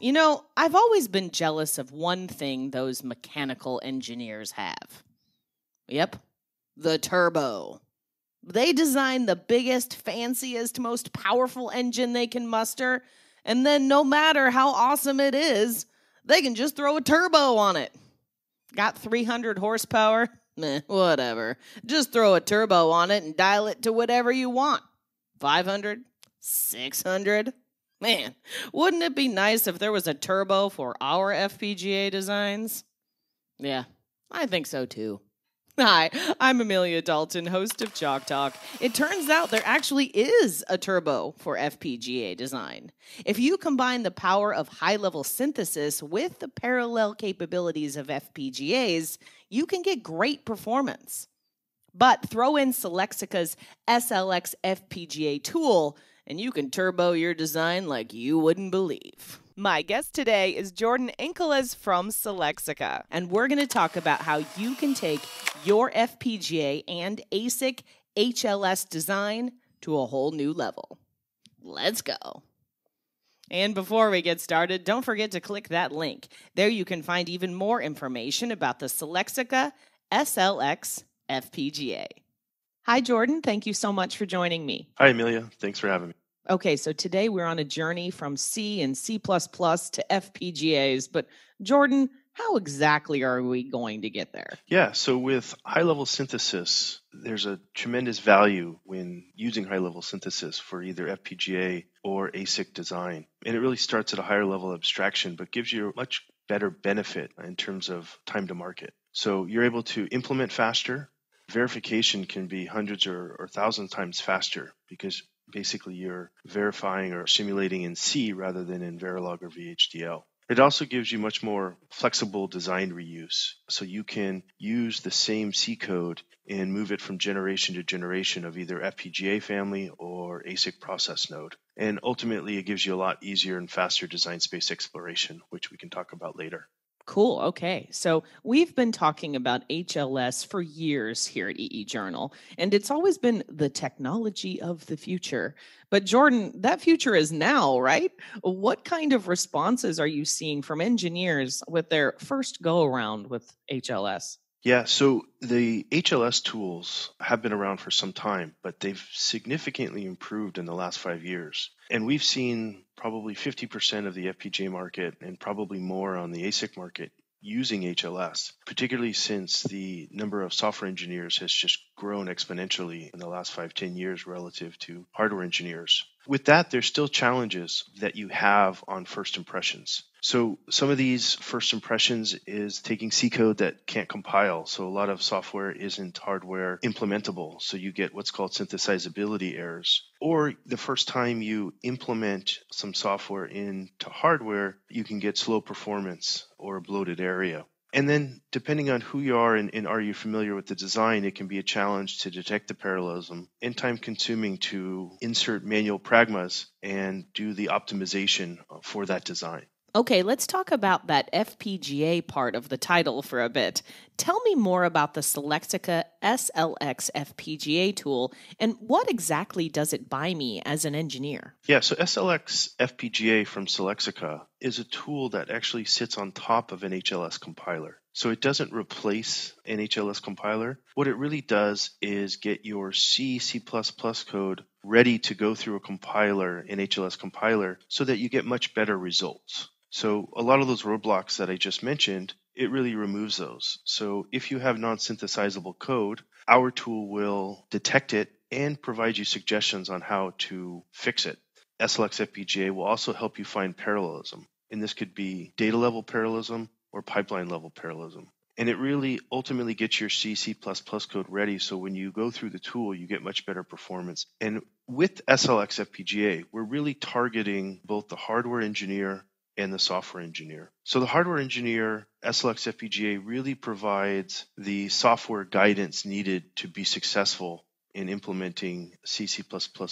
You know, I've always been jealous of one thing those mechanical engineers have. Yep, the turbo. They design the biggest, fanciest, most powerful engine they can muster, and then no matter how awesome it is, they can just throw a turbo on it. Got 300 horsepower? Meh, whatever. Just throw a turbo on it and dial it to whatever you want. 500? 600? Man, wouldn't it be nice if there was a turbo for our FPGA designs? Yeah, I think so too. Hi, I'm Amelia Dalton, host of Chalk Talk. It turns out there actually is a turbo for FPGA design. If you combine the power of high level synthesis with the parallel capabilities of FPGAs, you can get great performance. But throw in Silexica's SLX FPGA tool, and you can turbo your design like you wouldn't believe. My guest today is Jordon Inkeles from Silexica, and we're going to talk about how you can take your FPGA and ASIC HLS design to a whole new level. Let's go. And before we get started, don't forget to click that link. There you can find even more information about the Silexica SLX FPGA. Hi, Jordon. Thank you so much for joining me. Hi, Amelia. Thanks for having me. Okay, so today we're on a journey from C and C to FPGAs. But, Jordon, how exactly are we going to get there? Yeah, so with high level synthesis, there's a tremendous value when using high level synthesis for either FPGA or ASIC design. And it really starts at a higher level of abstraction, but gives you a much better benefit in terms of time to market. So you're able to implement faster. Verification can be hundreds or, or thousands times faster because basically you're verifying or simulating in C rather than in Verilog or VHDL. It also gives you much more flexible design reuse. So you can use the same C code and move it from generation to generation of either FPGA family or ASIC process node. And ultimately, it gives you a lot easier and faster design space exploration, which we can talk about later. Cool. Okay. So we've been talking about HLS for years here at EE Journal, and it's always been the technology of the future. But Jordon, that future is now, right? What kind of responses are you seeing from engineers with their first go around with HLS? Yeah, so the HLS tools have been around for some time, but they've significantly improved in the last five years. And we've seen probably 50% of the FPGA market and probably more on the ASIC market using HLS, particularly since the number of software engineers has just grown exponentially in the last five, 10 years relative to hardware engineers. With that, there's still challenges that you have on first impressions. So some of these first impressions is taking C code that can't compile. So a lot of software isn't hardware implementable. So you get what's called synthesizability errors. Or the first time you implement some software into hardware, you can get slow performance or a bloated area. And then, depending on who you are and, and, are you familiar with the design, it can be a challenge to detect the parallelism and time consuming to insert manual pragmas and do the optimization for that design. Okay, let's talk about that FPGA part of the title for a bit. Tell me more about the Silexica SLX FPGA tool and what exactly does it buy me as an engineer? Yeah, so SLX FPGA from Silexica is a tool that actually sits on top of an HLS compiler. So it doesn't replace an HLS compiler. What it really does is get your C, C++ code ready to go through a compiler, an HLS compiler, so that you get much better results. So a lot of those roadblocks that I just mentioned, it really removes those. So if you have non-synthesizable code, our tool will detect it and provide you suggestions on how to fix it. SLX FPGA will also help you find parallelism. And this could be data level parallelism or pipeline level parallelism. And it really ultimately gets your C, C++ code ready. So when you go through the tool, you get much better performance. And with SLX FPGA, we're really targeting both the hardware engineer and the software engineer. So the hardware engineer, SLX FPGA, really provides the software guidance needed to be successful in implementing C,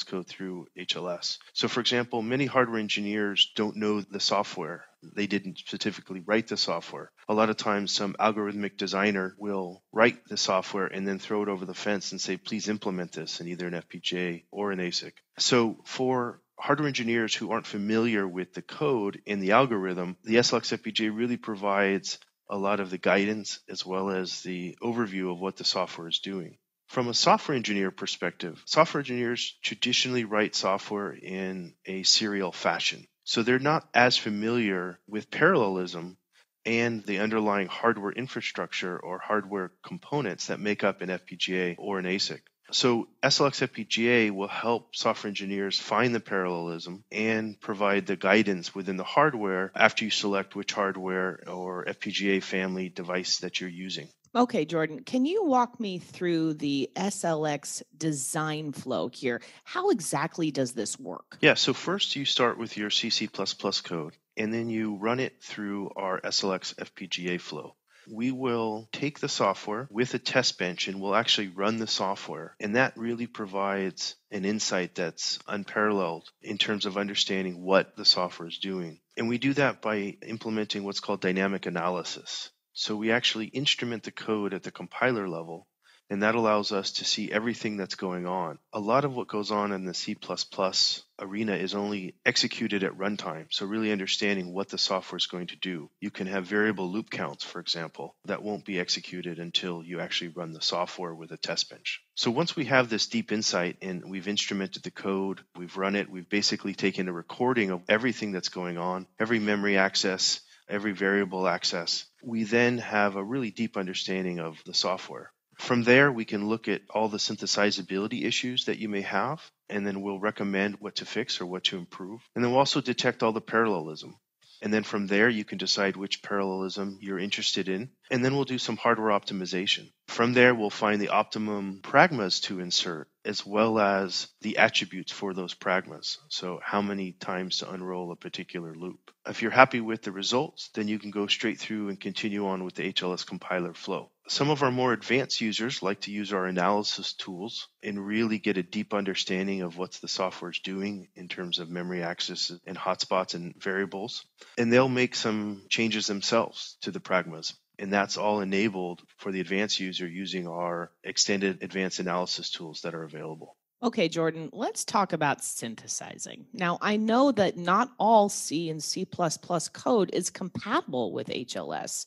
code through HLS. So for example, many hardware engineers don't know the software. They didn't specifically write the software. A lot of times some algorithmic designer will write the software and then throw it over the fence and say, please implement this in either an FPGA or an ASIC. So for hardware engineers who aren't familiar with the code and the algorithm, the SLX FPGA really provides a lot of the guidance as well as the overview of what the software is doing. From a software engineer perspective, software engineers traditionally write software in a serial fashion. So they're not as familiar with parallelism and the underlying hardware infrastructure or hardware components that make up an FPGA or an ASIC. So SLX FPGA will help software engineers find the parallelism and provide the guidance within the hardware after you select which hardware or FPGA family device that you're using. Okay, Jordon, can you walk me through the SLX design flow here? How exactly does this work? Yeah, so first you start with your CC++ code and then you run it through our SLX FPGA flow we will take the software with a test bench and we'll actually run the software. And that really provides an insight that's unparalleled in terms of understanding what the software is doing. And we do that by implementing what's called dynamic analysis. So we actually instrument the code at the compiler level and that allows us to see everything that's going on. A lot of what goes on in the C++ arena is only executed at runtime, so really understanding what the software is going to do. You can have variable loop counts, for example, that won't be executed until you actually run the software with a test bench. So once we have this deep insight and we've instrumented the code, we've run it, we've basically taken a recording of everything that's going on, every memory access, every variable access, we then have a really deep understanding of the software. From there, we can look at all the synthesizability issues that you may have, and then we'll recommend what to fix or what to improve. And then we'll also detect all the parallelism. And then from there, you can decide which parallelism you're interested in. And then we'll do some hardware optimization. From there, we'll find the optimum pragmas to insert, as well as the attributes for those pragmas. So, how many times to unroll a particular loop. If you're happy with the results, then you can go straight through and continue on with the HLS compiler flow. Some of our more advanced users like to use our analysis tools and really get a deep understanding of what the software is doing in terms of memory access and hotspots and variables. And they'll make some changes themselves to the pragmas. And that's all enabled for the advanced user using our extended advanced analysis tools that are available. Okay, Jordon, let's talk about synthesizing. Now, I know that not all C and C code is compatible with HLS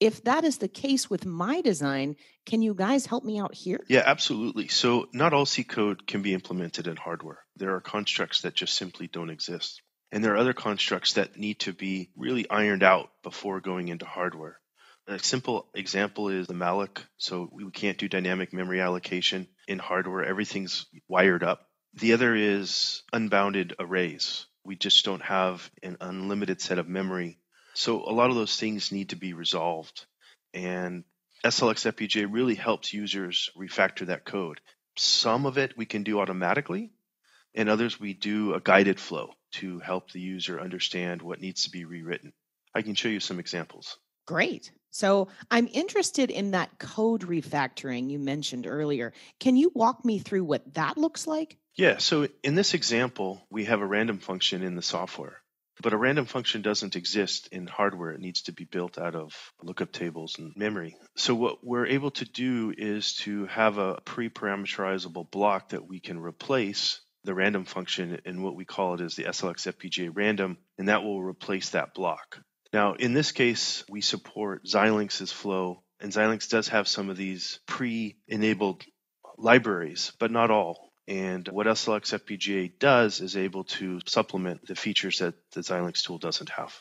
if that is the case with my design, can you guys help me out here? Yeah, absolutely. So, not all C code can be implemented in hardware. There are constructs that just simply don't exist. And there are other constructs that need to be really ironed out before going into hardware. A simple example is the malloc. So, we can't do dynamic memory allocation in hardware, everything's wired up. The other is unbounded arrays. We just don't have an unlimited set of memory so a lot of those things need to be resolved. And SLX FPGA really helps users refactor that code. Some of it we can do automatically, and others we do a guided flow to help the user understand what needs to be rewritten. I can show you some examples. Great. So I'm interested in that code refactoring you mentioned earlier. Can you walk me through what that looks like? Yeah. So in this example, we have a random function in the software. But a random function doesn't exist in hardware. It needs to be built out of lookup tables and memory. So what we're able to do is to have a pre-parameterizable block that we can replace the random function and what we call it is the SLX FPGA random, and that will replace that block. Now, in this case, we support Xilinx's flow, and Xilinx does have some of these pre-enabled libraries, but not all. And what SLX FPGA does is able to supplement the features that the Xilinx tool doesn't have.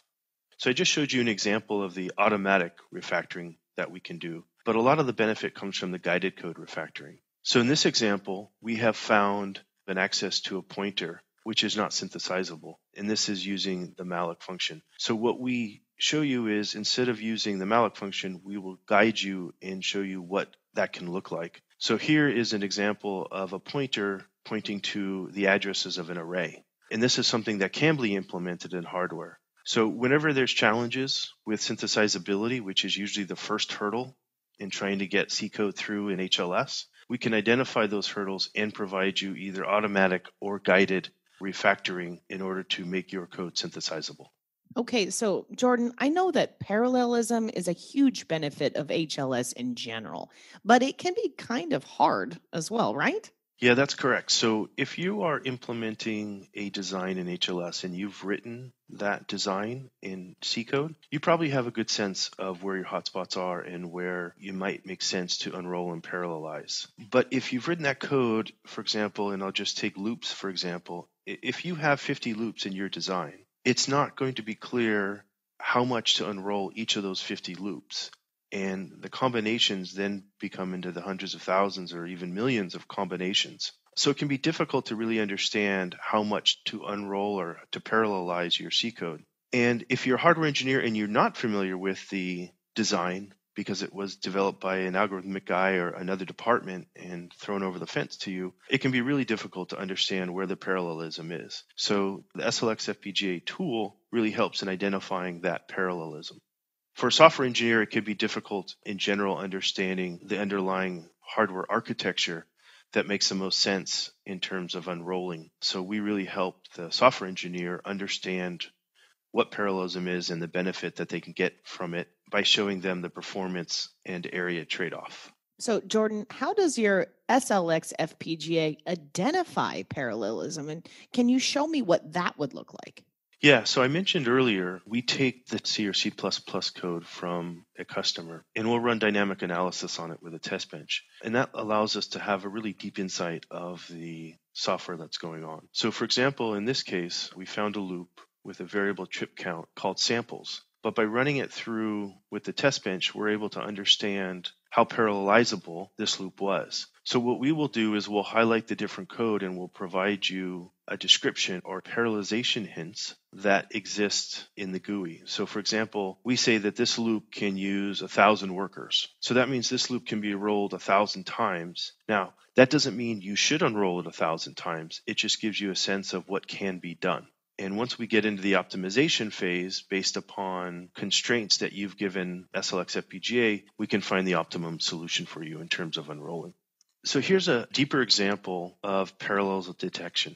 So I just showed you an example of the automatic refactoring that we can do, but a lot of the benefit comes from the guided code refactoring. So in this example, we have found an access to a pointer which is not synthesizable, and this is using the malloc function. So what we show you is instead of using the malloc function, we will guide you and show you what that can look like. So here is an example of a pointer pointing to the addresses of an array. And this is something that can be implemented in hardware. So whenever there's challenges with synthesizability, which is usually the first hurdle in trying to get C code through in HLS, we can identify those hurdles and provide you either automatic or guided refactoring in order to make your code synthesizable. Okay, so Jordon, I know that parallelism is a huge benefit of HLS in general, but it can be kind of hard as well, right? Yeah, that's correct. So if you are implementing a design in HLS and you've written that design in C code, you probably have a good sense of where your hotspots are and where you might make sense to unroll and parallelize. But if you've written that code, for example, and I'll just take loops, for example, if you have 50 loops in your design, it's not going to be clear how much to unroll each of those 50 loops and the combinations then become into the hundreds of thousands or even millions of combinations. So it can be difficult to really understand how much to unroll or to parallelize your C code. And if you're a hardware engineer and you're not familiar with the design because it was developed by an algorithmic guy or another department and thrown over the fence to you, it can be really difficult to understand where the parallelism is. So the SLX FPGA tool really helps in identifying that parallelism. For a software engineer, it could be difficult in general understanding the underlying hardware architecture that makes the most sense in terms of unrolling. So we really help the software engineer understand what parallelism is and the benefit that they can get from it by showing them the performance and area trade off. So, Jordon, how does your SLX FPGA identify parallelism? And can you show me what that would look like? Yeah, so I mentioned earlier, we take the C or C++ code from a customer and we'll run dynamic analysis on it with a test bench. And that allows us to have a really deep insight of the software that's going on. So for example, in this case, we found a loop with a variable trip count called samples. But by running it through with the test bench, we're able to understand how parallelizable this loop was. So what we will do is we'll highlight the different code and we'll provide you a description or parallelization hints that exist in the GUI. So for example, we say that this loop can use a thousand workers. So that means this loop can be rolled a thousand times. Now, that doesn't mean you should unroll it a thousand times. It just gives you a sense of what can be done. And once we get into the optimization phase based upon constraints that you've given SLX FPGA, we can find the optimum solution for you in terms of unrolling. So here's a deeper example of parallels of detection.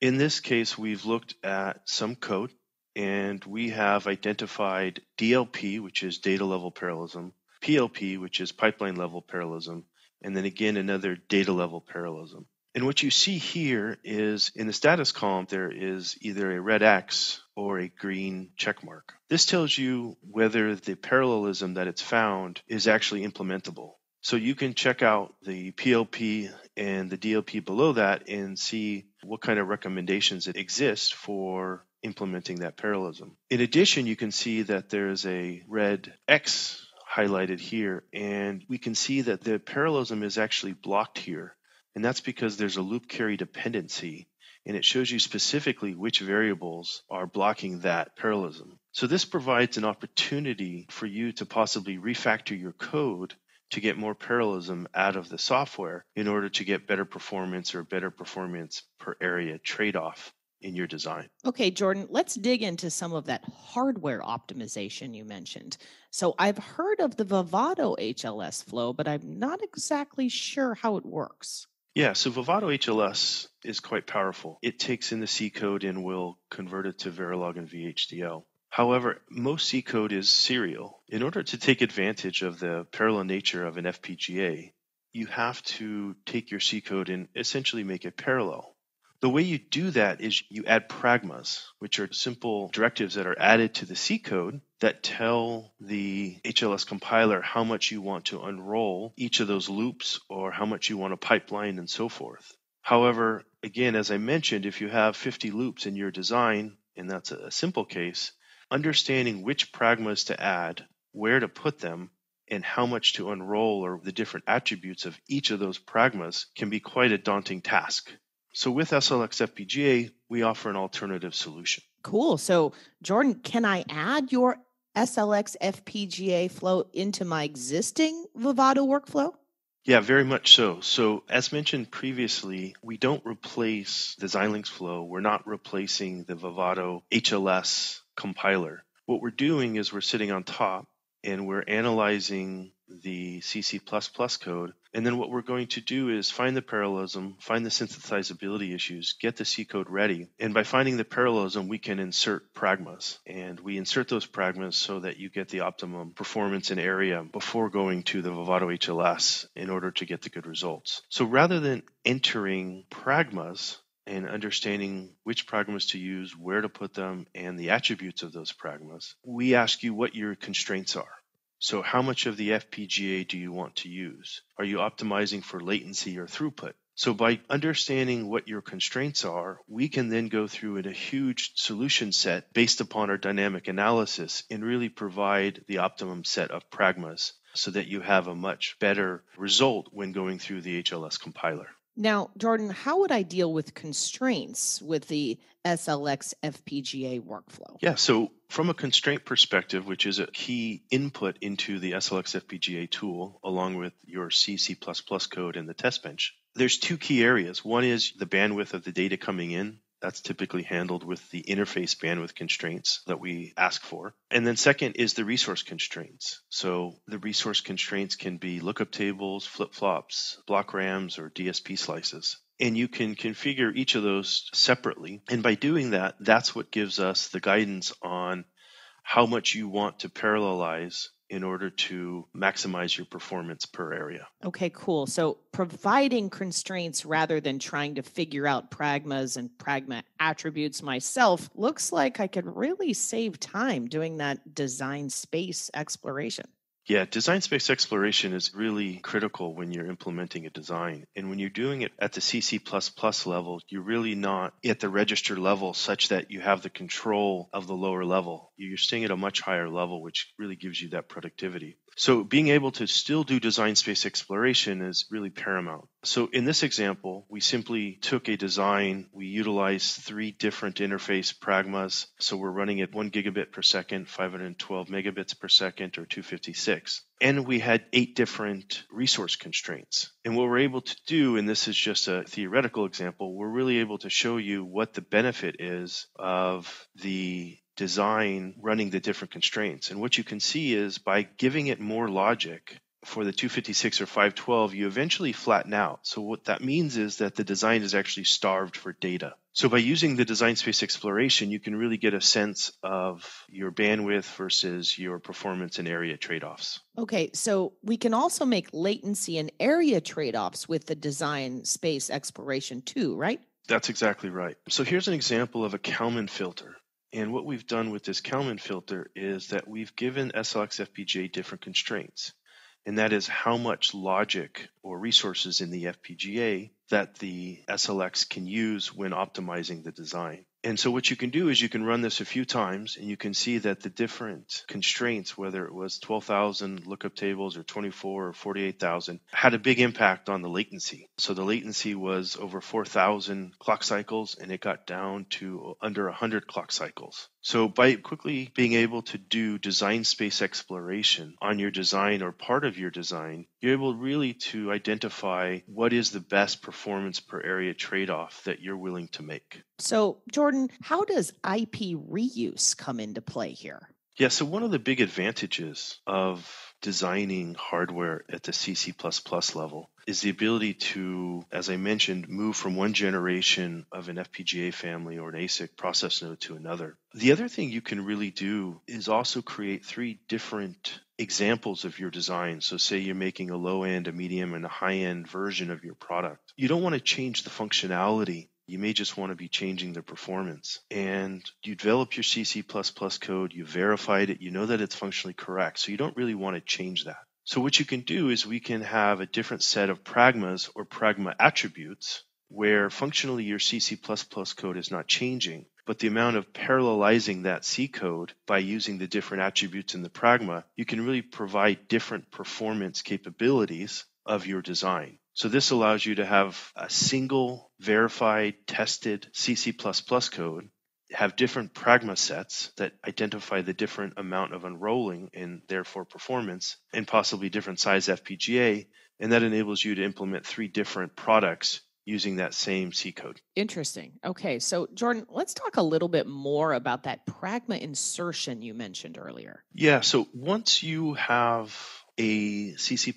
In this case, we've looked at some code and we have identified DLP, which is data level parallelism, PLP, which is pipeline level parallelism, and then again another data level parallelism. And what you see here is in the status column, there is either a red X or a green check mark. This tells you whether the parallelism that it's found is actually implementable. So you can check out the PLP and the DLP below that and see what kind of recommendations it exist for implementing that parallelism. In addition, you can see that there's a red X highlighted here, and we can see that the parallelism is actually blocked here. And that's because there's a loop carry dependency and it shows you specifically which variables are blocking that parallelism. So this provides an opportunity for you to possibly refactor your code to get more parallelism out of the software in order to get better performance or better performance per area trade off in your design. Okay, Jordon, let's dig into some of that hardware optimization you mentioned. So I've heard of the Vivado HLS flow, but I'm not exactly sure how it works. Yeah, so Vivado HLS is quite powerful. It takes in the C code and will convert it to Verilog and VHDL. However, most C code is serial. In order to take advantage of the parallel nature of an FPGA, you have to take your C code and essentially make it parallel. The way you do that is you add pragmas, which are simple directives that are added to the C code that tell the HLS compiler how much you want to unroll each of those loops or how much you want to pipeline and so forth. However, again, as I mentioned, if you have 50 loops in your design, and that's a simple case, understanding which pragmas to add, where to put them, and how much to unroll or the different attributes of each of those pragmas can be quite a daunting task. So with SLX FPGA, we offer an alternative solution. Cool. So, Jordon, can I add your SLX FPGA flow into my existing Vivado workflow? Yeah, very much so. So, as mentioned previously, we don't replace the Xilinx flow. We're not replacing the Vivado HLS compiler. What we're doing is we're sitting on top and we're analyzing the CC code And then what we're going to do is find the parallelism, find the synthesizability issues, get the C code ready. And by finding the parallelism, we can insert pragmas. And we insert those pragmas so that you get the optimum performance and area before going to the Vivado HLS in order to get the good results. So rather than entering pragmas, and understanding which pragmas to use, where to put them, and the attributes of those pragmas, we ask you what your constraints are. So, how much of the FPGA do you want to use? Are you optimizing for latency or throughput? So, by understanding what your constraints are, we can then go through in a huge solution set based upon our dynamic analysis and really provide the optimum set of pragmas so that you have a much better result when going through the HLS compiler. Now, Jordon, how would I deal with constraints with the SLX FPGA workflow? Yeah, so from a constraint perspective, which is a key input into the SLX FPGA tool, along with your C, C++ code and the test bench, there's two key areas. One is the bandwidth of the data coming in, that's typically handled with the interface bandwidth constraints that we ask for. And then second is the resource constraints. So the resource constraints can be lookup tables, flip-flops, block RAMs, or DSP slices. And you can configure each of those separately. And by doing that, that's what gives us the guidance on how much you want to parallelize in order to maximize your performance per area. Okay, cool. So providing constraints rather than trying to figure out pragmas and pragma attributes myself looks like I could really save time doing that design space exploration. Yeah, design space exploration is really critical when you're implementing a design. And when you're doing it at the CC level, you're really not at the register level such that you have the control of the lower level. You're staying at a much higher level, which really gives you that productivity. So being able to still do design space exploration is really paramount. So in this example, we simply took a design, we utilized three different interface pragmas. So we're running at one gigabit per second, 512 megabits per second, or 256. And we had eight different resource constraints. And what we're able to do, and this is just a theoretical example, we're really able to show you what the benefit is of the design running the different constraints. And what you can see is by giving it more logic for the 256 or 512, you eventually flatten out. So what that means is that the design is actually starved for data. So by using the design space exploration, you can really get a sense of your bandwidth versus your performance and area trade-offs. Okay, so we can also make latency and area trade-offs with the design space exploration too, right? That's exactly right. So here's an example of a Kalman filter. And what we've done with this Kalman filter is that we've given SLX FPGA different constraints. And that is how much logic or resources in the FPGA that the SLX can use when optimizing the design. And so what you can do is you can run this a few times and you can see that the different constraints, whether it was 12,000 lookup tables or 24 or 48,000, had a big impact on the latency. So the latency was over 4,000 clock cycles and it got down to under 100 clock cycles. So by quickly being able to do design space exploration on your design or part of your design, you're able really to identify what is the best performance per area trade-off that you're willing to make. So, Jordon, how does IP reuse come into play here? Yeah, so one of the big advantages of designing hardware at the CC level is the ability to, as I mentioned, move from one generation of an FPGA family or an ASIC process node to another. The other thing you can really do is also create three different examples of your design. So, say you're making a low end, a medium, and a high end version of your product. You don't want to change the functionality you may just want to be changing the performance. And you develop your CC++ code, you verified it, you know that it's functionally correct. So you don't really want to change that. So what you can do is we can have a different set of pragmas or pragma attributes where functionally your CC++ code is not changing, but the amount of parallelizing that C code by using the different attributes in the pragma, you can really provide different performance capabilities of your design. So this allows you to have a single verified tested CC++ code, have different pragma sets that identify the different amount of unrolling and therefore performance, and possibly different size FPGA, and that enables you to implement three different products using that same C code. Interesting. Okay, so Jordon, let's talk a little bit more about that pragma insertion you mentioned earlier. Yeah, so once you have a CC++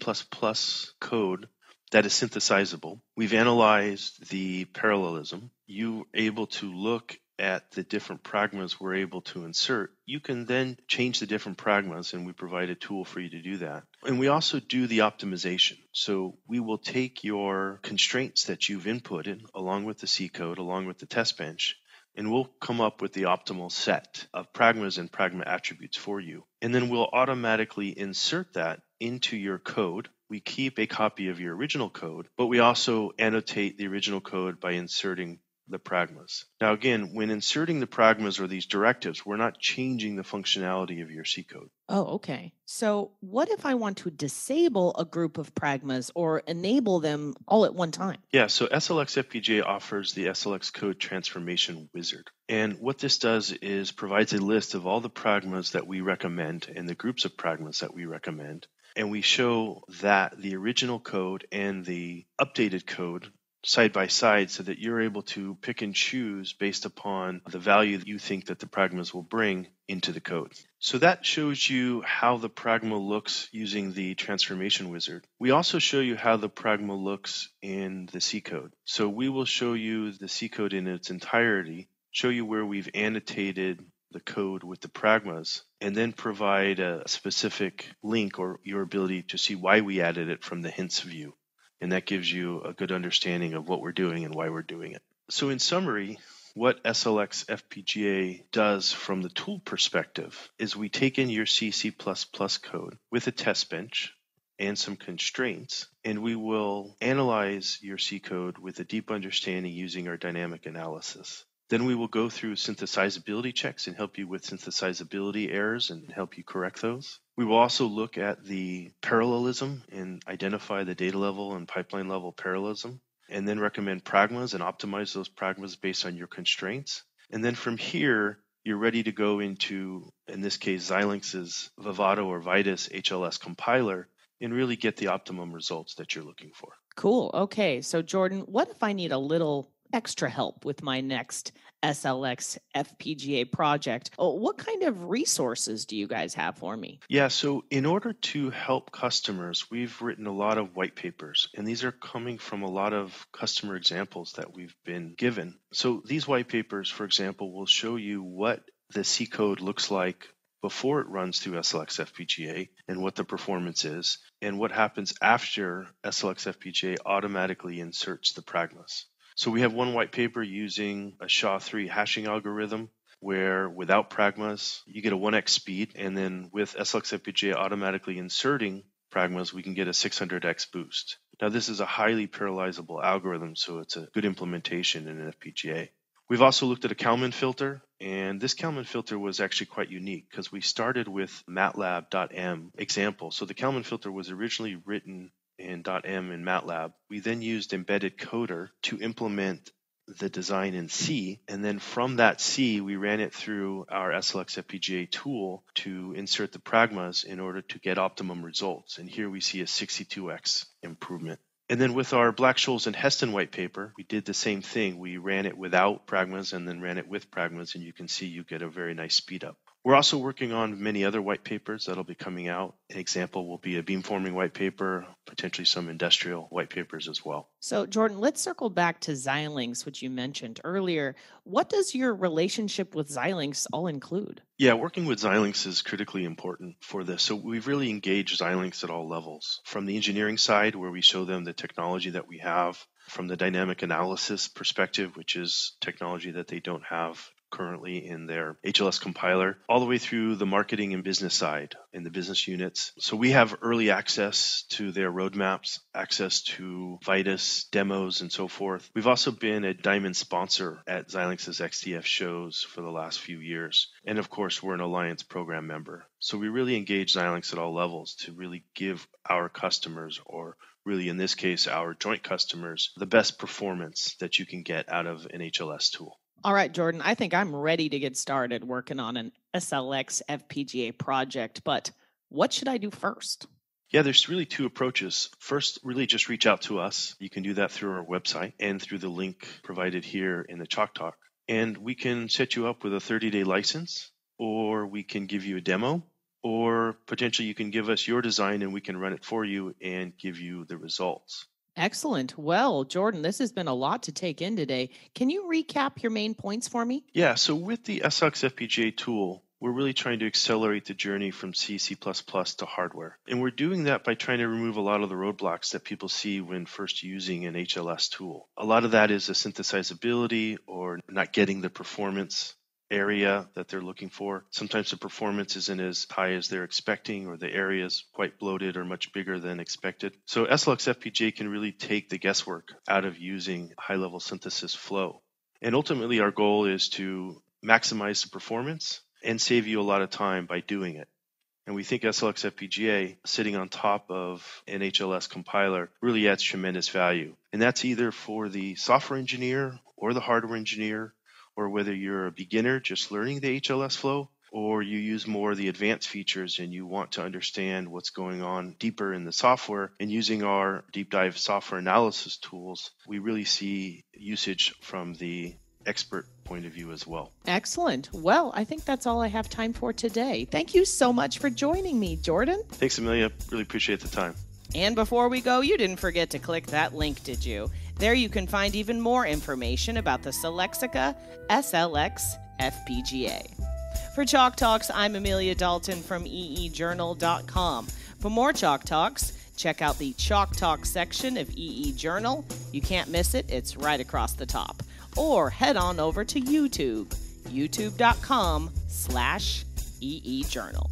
code that is synthesizable. We've analyzed the parallelism. You're able to look at the different pragmas we're able to insert, you can then change the different pragmas, and we provide a tool for you to do that. And we also do the optimization. So we will take your constraints that you've inputted along with the C code, along with the test bench, and we'll come up with the optimal set of pragmas and pragma attributes for you. And then we'll automatically insert that into your code. We keep a copy of your original code, but we also annotate the original code by inserting the pragmas. Now, again, when inserting the pragmas or these directives, we're not changing the functionality of your C code. Oh, okay. So, what if I want to disable a group of pragmas or enable them all at one time? Yeah, so SLX FPGA offers the SLX Code Transformation Wizard. And what this does is provides a list of all the pragmas that we recommend and the groups of pragmas that we recommend. And we show that the original code and the updated code side by side so that you're able to pick and choose based upon the value that you think that the pragmas will bring into the code. So that shows you how the pragma looks using the transformation wizard. We also show you how the pragma looks in the C code. So we will show you the C code in its entirety, show you where we've annotated the code with the pragmas, and then provide a specific link or your ability to see why we added it from the hints view and that gives you a good understanding of what we're doing and why we're doing it. So, in summary, what SLX FPGA does from the tool perspective is we take in your C, C++ code with a test bench and some constraints, and we will analyze your C code with a deep understanding using our dynamic analysis. Then we will go through synthesizability checks and help you with synthesizability errors and help you correct those. We will also look at the parallelism and identify the data level and pipeline level parallelism, and then recommend pragmas and optimize those pragmas based on your constraints. And then from here, you're ready to go into, in this case, Xilinx's Vivado or Vitis HLS compiler and really get the optimum results that you're looking for. Cool. Okay. So, Jordon, what if I need a little extra help with my next SLX FPGA project. Oh, what kind of resources do you guys have for me? Yeah, so in order to help customers, we've written a lot of white papers, and these are coming from a lot of customer examples that we've been given. So these white papers, for example, will show you what the C code looks like before it runs through SLX FPGA and what the performance is, and what happens after SLX FPGA automatically inserts the pragmas. So we have one white paper using a SHA-3 hashing algorithm where without pragmas, you get a 1x speed, and then with SLX FPGA automatically inserting pragmas, we can get a 600x boost. Now, this is a highly parallelizable algorithm, so it's a good implementation in an FPGA. We've also looked at a Kalman filter, and this Kalman filter was actually quite unique because we started with MATLAB.m example. So the Kalman filter was originally written in .m in MATLAB. We then used embedded coder to implement the design in C, and then from that C, we ran it through our SLX FPGA tool to insert the pragmas in order to get optimum results. And here we see a 62x improvement. And then with our Black-Scholes and Heston white paper, we did the same thing. We ran it without pragmas and then ran it with pragmas, and you can see you get a very nice speed up. We're also working on many other white papers that'll be coming out. An example will be a beamforming white paper, potentially some industrial white papers as well. So, Jordon, let's circle back to Xilinx, which you mentioned earlier. What does your relationship with Xilinx all include? Yeah, working with Xilinx is critically important for this. So, we've really engaged Xilinx at all levels from the engineering side, where we show them the technology that we have, from the dynamic analysis perspective, which is technology that they don't have currently in their HLS compiler, all the way through the marketing and business side in the business units. So we have early access to their roadmaps, access to Vitis demos, and so forth. We've also been a diamond sponsor at Xilinx's XDF shows for the last few years. And of course, we're an Alliance program member. So we really engage Xilinx at all levels to really give our customers or really in this case our joint customers the best performance that you can get out of an HLS tool. All right, Jordon, I think I'm ready to get started working on an SLX FPGA project, but what should I do first? Yeah, there's really two approaches. First, really just reach out to us. You can do that through our website and through the link provided here in the Chalk Talk. And we can set you up with a 30 day license, or we can give you a demo, or potentially you can give us your design and we can run it for you and give you the results. Excellent. Well, Jordon, this has been a lot to take in today. Can you recap your main points for me? Yeah, so with the SLX FPGA tool, we're really trying to accelerate the journey from C, C++ to hardware. And we're doing that by trying to remove a lot of the roadblocks that people see when first using an HLS tool. A lot of that is a synthesizability or not getting the performance area that they're looking for. Sometimes the performance isn't as high as they're expecting, or the area is quite bloated or much bigger than expected. So SLX FPGA can really take the guesswork out of using high level synthesis flow. And ultimately, our goal is to maximize the performance and save you a lot of time by doing it. And we think SLX FPGA sitting on top of an HLS compiler really adds tremendous value. And that's either for the software engineer or the hardware engineer, or whether you're a beginner just learning the HLS flow, or you use more of the advanced features and you want to understand what's going on deeper in the software and using our deep dive software analysis tools, we really see usage from the expert point of view as well. Excellent. Well, I think that's all I have time for today. Thank you so much for joining me, Jordon. Thanks, Amelia. Really appreciate the time. And before we go, you didn't forget to click that link, did you? There you can find even more information about the Silexica SLX FPGA. For Chalk Talks, I'm Amelia Dalton from eejournal.com. For more Chalk Talks, check out the Chalk Talk section of EE Journal. You can't miss it, it's right across the top or head on over to YouTube, youtube.com slash eejournal.